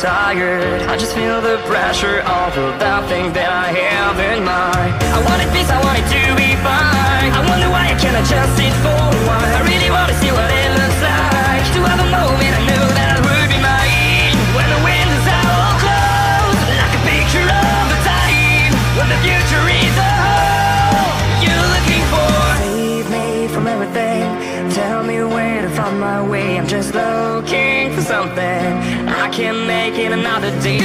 tired I just feel the pressure of all the things that I have in mind. I wanted peace, I wanted to be fine. I wonder why I can't adjust it for a while. I really wanna see what it looks like. To have a moment I knew that I would be mine When the windows are all closed Like a picture of the time. When the future is a hole You're looking for. Save me from everything. Tell me where to find my way. I'm just looking can't make it another day